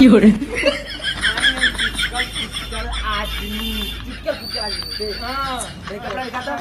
有人，આદમી ચિકલ ચિકલ આદમી હા દેખ આપણે કાતો